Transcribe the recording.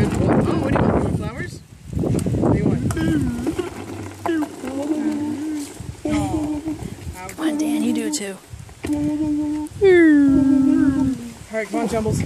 Good boy. Oh, what do you want? You want flowers? What do you want? Come on, Dan, you do it too. All right, come on, Jumbles.